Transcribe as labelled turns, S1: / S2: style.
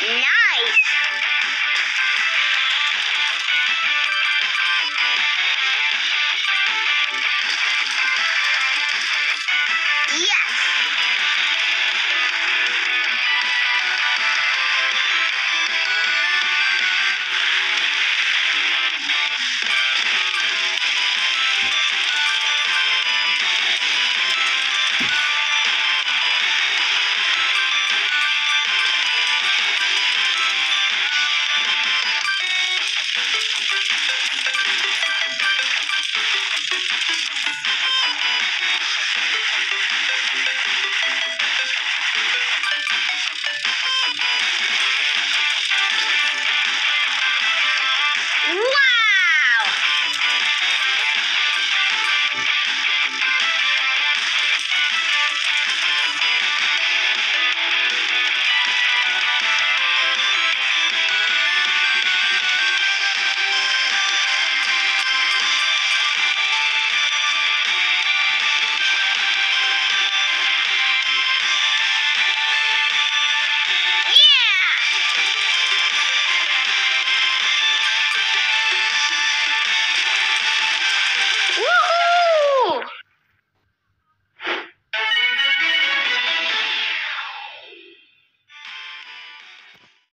S1: Nice!
S2: Thank you.